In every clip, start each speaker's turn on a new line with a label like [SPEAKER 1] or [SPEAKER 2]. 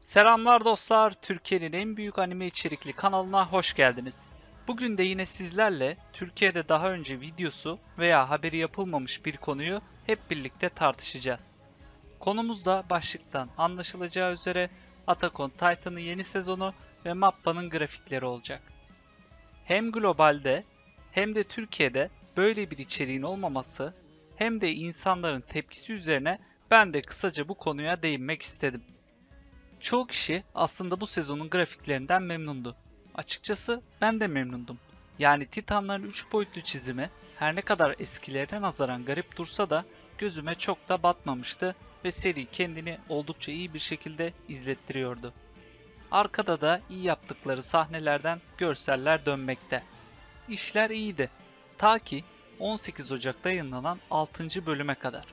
[SPEAKER 1] Selamlar dostlar, Türkiye'nin en büyük anime içerikli kanalına hoş geldiniz. Bugün de yine sizlerle Türkiye'de daha önce videosu veya haberi yapılmamış bir konuyu hep birlikte tartışacağız. Konumuz da başlıktan anlaşılacağı üzere Attack on Titan'ın yeni sezonu ve Mappa'nın grafikleri olacak. Hem globalde hem de Türkiye'de böyle bir içeriğin olmaması hem de insanların tepkisi üzerine ben de kısaca bu konuya değinmek istedim. Çoğu kişi aslında bu sezonun grafiklerinden memnundu. Açıkçası ben de memnundum. Yani Titanların 3 boyutlu çizimi her ne kadar eskilerine nazaran garip dursa da gözüme çok da batmamıştı ve seri kendini oldukça iyi bir şekilde izlettiriyordu. Arkada da iyi yaptıkları sahnelerden görseller dönmekte. İşler iyiydi. Ta ki 18 Ocak'ta yayınlanan 6. bölüme kadar.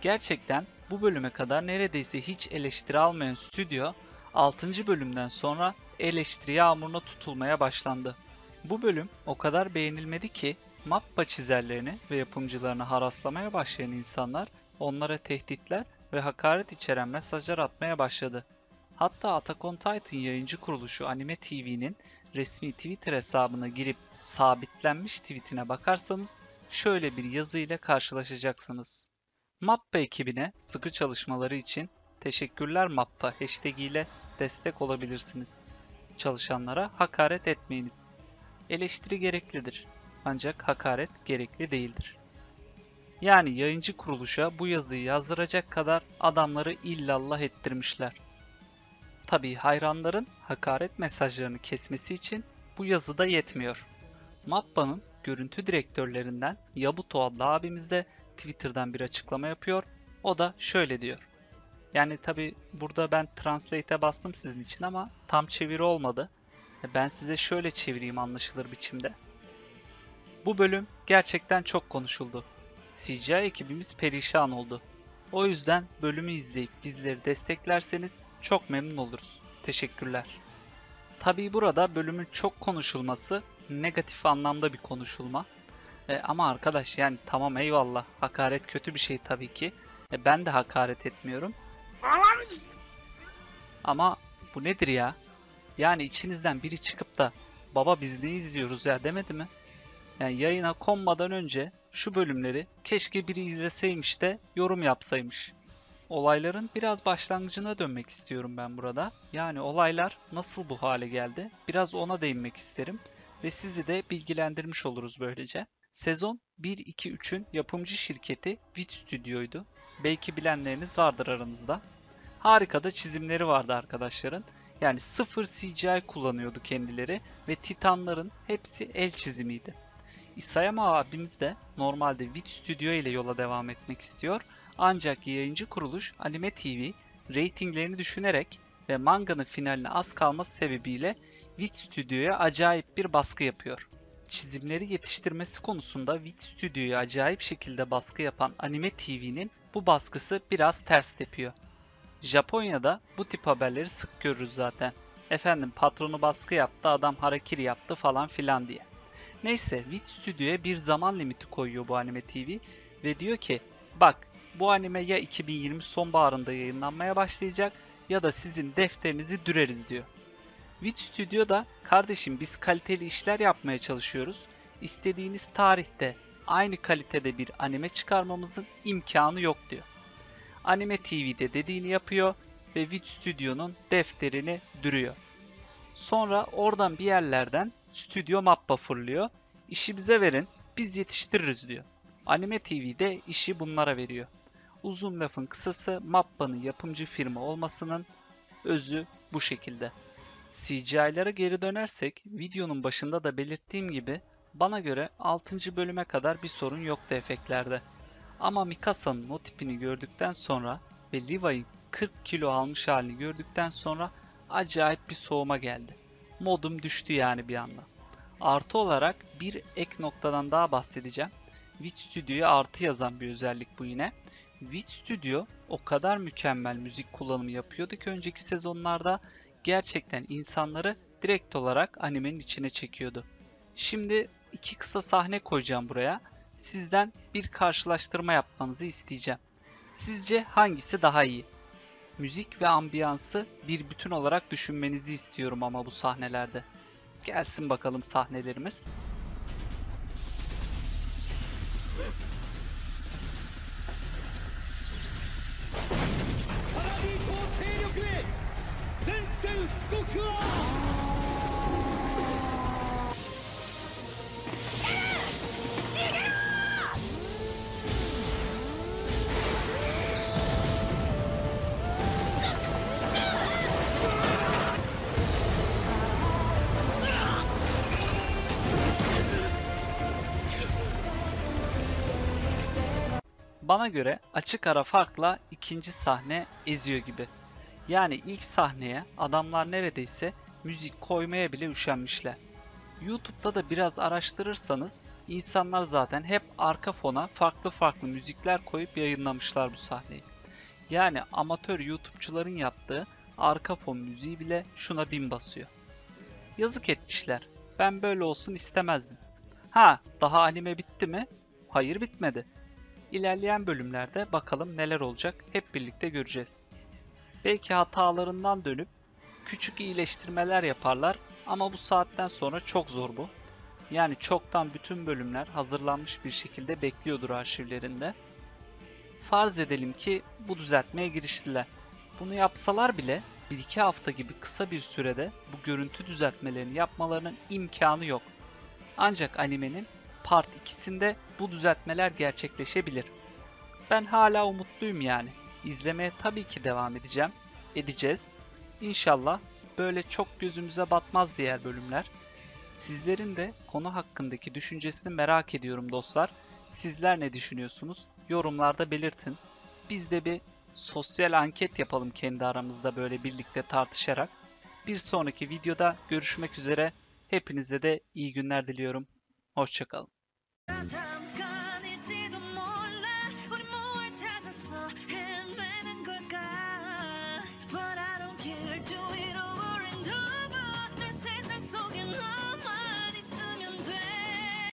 [SPEAKER 1] Gerçekten bu bölüme kadar neredeyse hiç eleştiri almayan stüdyo 6. bölümden sonra eleştiri yağmuruna tutulmaya başlandı. Bu bölüm o kadar beğenilmedi ki mappa çizerlerini ve yapımcılarını haraslamaya başlayan insanlar onlara tehditler ve hakaret içeren mesajlar atmaya başladı. Hatta Attack on Titan yayıncı kuruluşu Anime TV'nin resmi Twitter hesabına girip sabitlenmiş tweetine bakarsanız şöyle bir yazı ile karşılaşacaksınız. Mappa ekibine sıkı çalışmaları için teşekkürler Mappa hashtag ile destek olabilirsiniz. Çalışanlara hakaret etmeyiniz. Eleştiri gereklidir. Ancak hakaret gerekli değildir. Yani yayıncı kuruluşa bu yazıyı yazdıracak kadar adamları illallah ettirmişler. Tabii hayranların hakaret mesajlarını kesmesi için bu yazı da yetmiyor. Mappa'nın görüntü direktörlerinden Yabuto adlı abimiz de Twitter'dan bir açıklama yapıyor. O da şöyle diyor. Yani tabi burada ben translate'e bastım sizin için ama tam çeviri olmadı. Ben size şöyle çevireyim anlaşılır biçimde. Bu bölüm gerçekten çok konuşuldu. CGI ekibimiz perişan oldu. O yüzden bölümü izleyip bizleri desteklerseniz çok memnun oluruz. Teşekkürler. Tabii burada bölümün çok konuşulması negatif anlamda bir konuşulma. E, ama arkadaş yani tamam eyvallah hakaret kötü bir şey tabii ki. E, ben de hakaret etmiyorum. Ama bu nedir ya? Yani içinizden biri çıkıp da baba biz ne izliyoruz ya demedi mi? Yani yayına konmadan önce şu bölümleri keşke biri izleseymiş de yorum yapsaymış. Olayların biraz başlangıcına dönmek istiyorum ben burada. Yani olaylar nasıl bu hale geldi? Biraz ona değinmek isterim ve sizi de bilgilendirmiş oluruz böylece. Sezon 1-2-3'ün yapımcı şirketi Wit Studio'ydu. Belki bilenleriniz vardır aranızda. Harika da çizimleri vardı arkadaşların. Yani sıfır CGI kullanıyordu kendileri ve Titanların hepsi el çizimiydi. Isayama abimiz de normalde Wit Studio ile yola devam etmek istiyor. Ancak yayıncı kuruluş Anime TV reytinglerini düşünerek ve manganın finaline az kalması sebebiyle Wit Studio'ya acayip bir baskı yapıyor çizimleri yetiştirmesi konusunda Wit Studio'ya acayip şekilde baskı yapan Anime TV'nin bu baskısı biraz ters tepiyor. Japonya'da bu tip haberleri sık görürüz zaten. Efendim patronu baskı yaptı, adam harakiri yaptı falan filan diye. Neyse Wit Studio'ya bir zaman limiti koyuyor bu Anime TV ve diyor ki bak bu anime ya 2020 sonbaharında yayınlanmaya başlayacak ya da sizin defterinizi düreriz diyor. Wit Studio da kardeşim biz kaliteli işler yapmaya çalışıyoruz. İstediğiniz tarihte aynı kalitede bir anime çıkarmamızın imkanı yok diyor. Anime TV'de dediğini yapıyor ve Wit Studio'nun defterini dürüyor. Sonra oradan bir yerlerden stüdyo mappa fırlıyor. İşi bize verin, biz yetiştiririz diyor. Anime TV'de işi bunlara veriyor. Uzun lafın kısası Mappa'nın yapımcı firma olmasının özü bu şekilde. CGI'lara geri dönersek videonun başında da belirttiğim gibi bana göre 6. bölüme kadar bir sorun yoktu efektlerde. Ama Mikasa'nın o tipini gördükten sonra ve Levi'nin 40 kilo almış halini gördükten sonra acayip bir soğuma geldi. Modum düştü yani bir anda. Artı olarak bir ek noktadan daha bahsedeceğim. Wit Studio'ya artı yazan bir özellik bu yine. Wit Studio o kadar mükemmel müzik kullanımı yapıyordu ki önceki sezonlarda gerçekten insanları direkt olarak animenin içine çekiyordu. Şimdi iki kısa sahne koyacağım buraya. Sizden bir karşılaştırma yapmanızı isteyeceğim. Sizce hangisi daha iyi? müzik ve ambiyansı bir bütün olarak düşünmenizi istiyorum ama bu sahnelerde. Gelsin bakalım sahnelerimiz.
[SPEAKER 2] 戦線復刻は「
[SPEAKER 1] Bana göre açık ara farkla ikinci sahne eziyor gibi. Yani ilk sahneye adamlar neredeyse müzik koymaya bile üşenmişler. YouTube'da da biraz araştırırsanız insanlar zaten hep arka fona farklı farklı müzikler koyup yayınlamışlar bu sahneyi. Yani amatör YouTube'çuların yaptığı arka fon müziği bile şuna bin basıyor. Yazık etmişler. Ben böyle olsun istemezdim. Ha, daha anime bitti mi? Hayır bitmedi. İlerleyen bölümlerde bakalım neler olacak hep birlikte göreceğiz. Belki hatalarından dönüp küçük iyileştirmeler yaparlar ama bu saatten sonra çok zor bu. Yani çoktan bütün bölümler hazırlanmış bir şekilde bekliyordur arşivlerinde. Farz edelim ki bu düzeltmeye giriştiler. Bunu yapsalar bile 1-2 hafta gibi kısa bir sürede bu görüntü düzeltmelerini yapmalarının imkanı yok. Ancak animenin Part 2'sinde bu düzeltmeler gerçekleşebilir. Ben hala umutluyum yani. İzlemeye tabii ki devam edeceğim. Edeceğiz. İnşallah böyle çok gözümüze batmaz diğer bölümler. Sizlerin de konu hakkındaki düşüncesini merak ediyorum dostlar. Sizler ne düşünüyorsunuz? Yorumlarda belirtin. Biz de bir sosyal anket yapalım kendi aramızda böyle birlikte tartışarak. Bir sonraki videoda görüşmek üzere. Hepinize de iyi günler diliyorum. Hoşçakalın.「